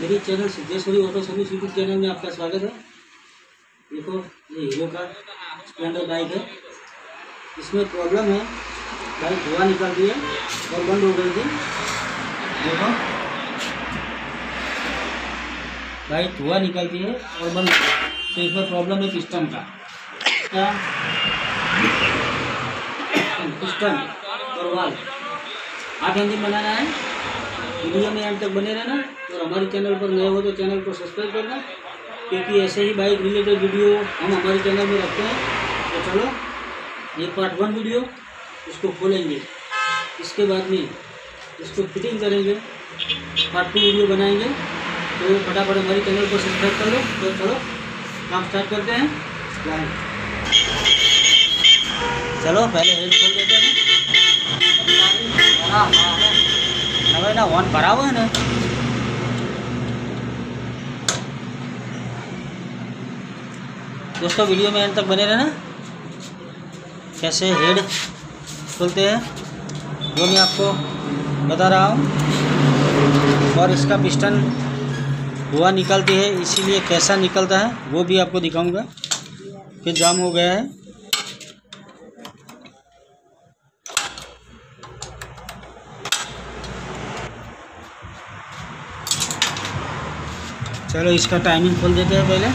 मेरे channel Siddheshwari auto service YouTube channel में आपका स्वागत है। देखो, ये हीरो का स्प्लेंडर बाइक है। इसमें प्रॉब्लम है बाइक धुआँ निकाल दी है और बंद हो गई थी। देखो बाइक धुआँ निकलती है और बंद तो इसमें प्रॉब्लम है पिस्टन का। क्या? पिस्टन और वाल आठ इंजन बनाना है। वीडियो में अंत तक बने रहना और हमारे चैनल पर नए हो तो चैनल को सब्सक्राइब करना, क्योंकि ऐसे ही बाइक रिलेटेड वीडियो हम हमारे चैनल में रखते हैं। तो चलो, ये पार्ट वन वीडियो इसको खोलेंगे। इसके बाद में इसको फिटिंग करेंगे पार्ट टू वीडियो बनाएँगे। तो फटाफट हमारे चैनल को सब्सक्राइब कर लो। तो चलो, काम स्टार्ट करते हैं। लाइन चलो, पहले हेल्प खोल देते हाँ। હવે એના હોર્ન ભરાવો હોય ને दोस्तों वीडियो में अंत तक बने रहना कैसे हेड खोलते हैं वो मैं आपको बता रहा हूँ और इसका पिस्टन धुआं निकलती है इसीलिए कैसा निकलता है वो भी आपको दिखाऊंगा कि जाम हो गया है चलो इसका टाइमिंग खोल देते हैं पहले।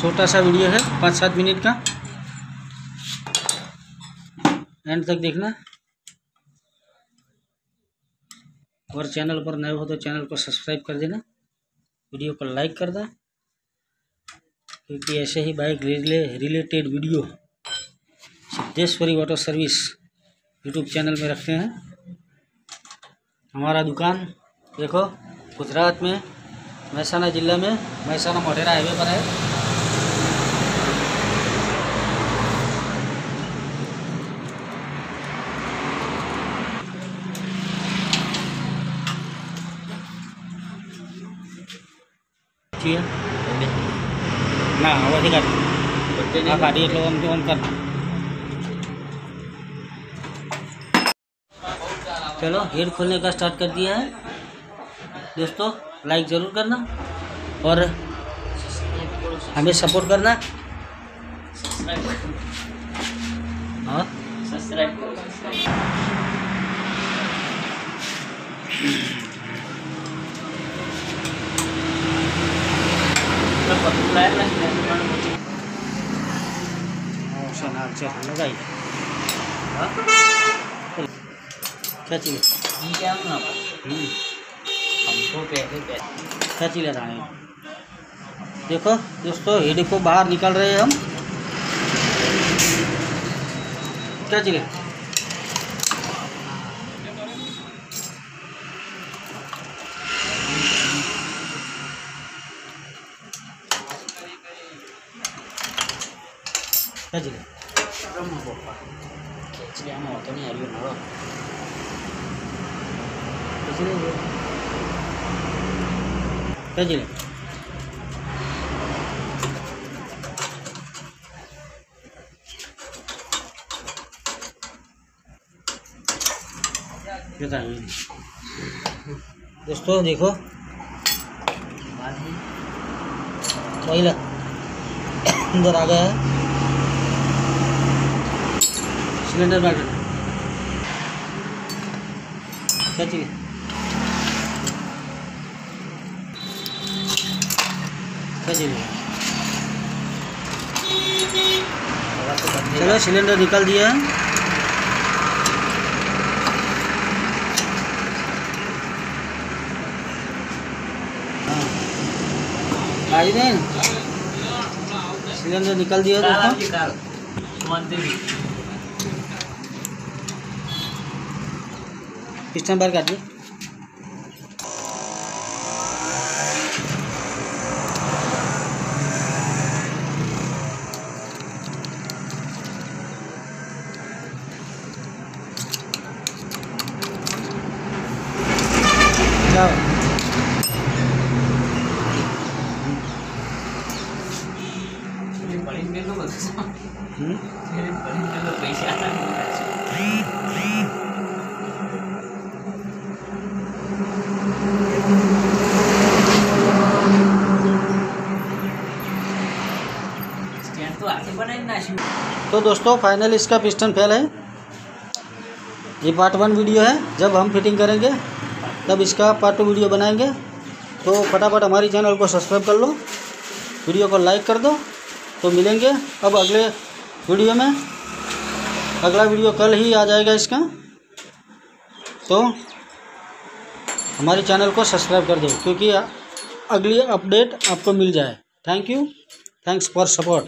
छोटा सा वीडियो है पाँच सात मिनट का। एंड तक देखना। और चैनल पर नए हो तो चैनल को सब्सक्राइब कर देना। वीडियो को लाइक कर दें। क्योंकि ऐसे ही bike related video Siddheshwari auto service YouTube channel में रखते हैं। हमारा दुकान देखो गुजरात में મહેસાણા जिला में મહેસાણા મોઢેરા हाईवे पर है છીએ ના હવાથી કાઢ હા કાઢી એટલે આમ તો આમ કર चलो हेड खोलने का स्टार्ट कर दिया है दोस्तों लाइक ज़रूर करना और हमें सपोर्ट करना। हाँ? हाँ? क्या चाहिए हमको पैसे क्या चाहिए रानी देखो दोस्तों हेड को बाहर निकल रहे हैं हम। क्या चाहिए क्या Actually, I'm not any idea now. कैसे लेंगे चाहिए दोस्तों देखो महिला अंदर आ गया है सिलेंडर बैठ क्या चाहिए क्या चलो सिलेंडर निकाल दिया। है। हाँ सिलेंडर निकाल दिया दोस्तों। पिस्टन बाहर काटिए जाओ। तो दोस्तों फाइनल इसका पिस्टन फेल है। ये पार्ट वन वीडियो है। जब हम फिटिंग करेंगे तब इसका पार्ट टू वीडियो बनाएँगे। तो फटाफट हमारी चैनल को सब्सक्राइब कर लो। वीडियो को लाइक कर दो। तो मिलेंगे अब अगले वीडियो में। अगला वीडियो कल ही आ जाएगा इसका। तो हमारे चैनल को सब्सक्राइब कर दो, क्योंकि अगली अपडेट आपको मिल जाए। Thank you thanks for support